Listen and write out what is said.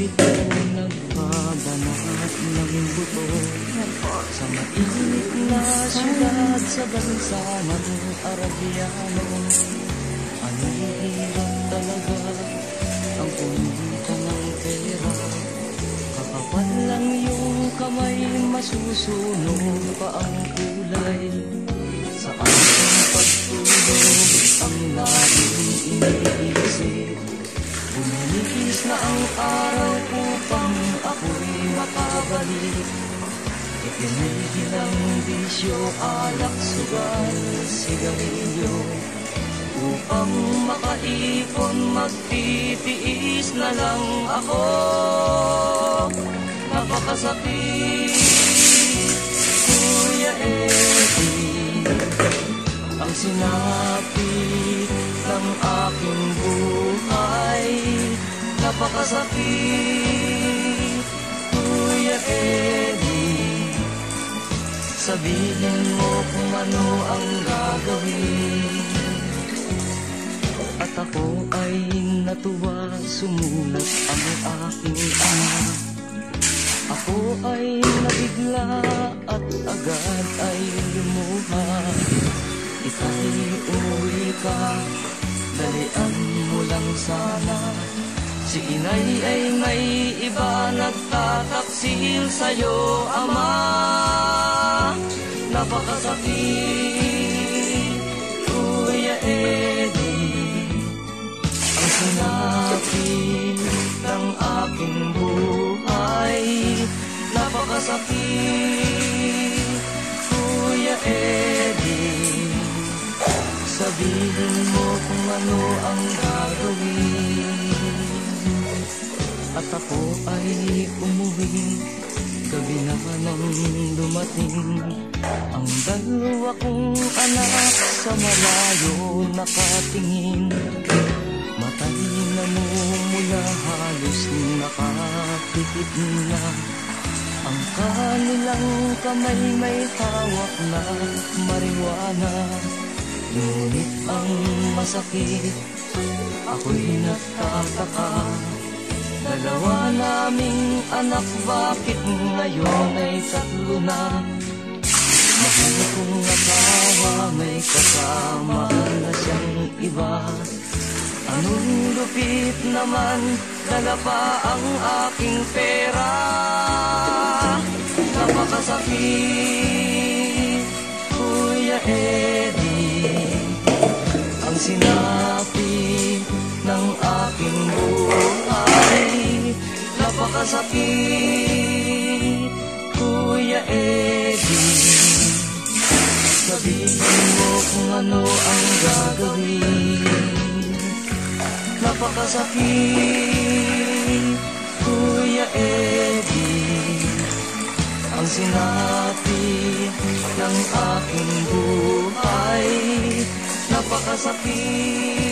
bitaw Nagpabanat ng buto Sa mainit na syudad Sa bansa ng Arabiano Ang hirap talaga Ang pumunta ng pera Kakapal lang yung kamay Masusunog pa ang kulay Sa aking pagtulog Ang laging iniisip Bumilis na ang araw upang ako'y makabalik. Itinigil ang bisyo, alak, sugal, sigarilyo. Upang makaipon, magtitiis na lang ako. Napakasakit, Kuya Eddie. Ang sinapit ng aking buhay Napakasakit, Kuya Eddie Sabihin mo kung ano ang gagawin. At ako ay natuwa Sumulat ang aking ama. Ako ay nabigla At agad ay lumuha. Ika'y umuwi ka Dalian mo lang sana Si inay ay may iba Nagtataksil sa'yo, ama. Napakasakit, Kuya Eddie. Ang sinapit ng aking buhay. Napakasakit, Kuya Eddie. Sabihin mo kung ano ang gagawin At ako ay umuwi. Gabi na nang dumating. Ang dalawa kong anak sa malayo nakatingin. Matay na mula halos nakapikit na. Ang kanilang kamay may hawak na marijuana. Ngunit ang masakit Ako'y nagtataka Dalawa naming anak Bakit ngayon ay tatlo na? Mahal kong asawa May kasama na siyang iba. Anong lupit naman Dala pa ang aking pera? Napakasakit Kuya Eddie Napakasakit Kuya Eddie. Sabihin mo kung ano ang gagawin. Napakasakit Kuya Eddie. Ang sinapi ng aking buhay Napakasakit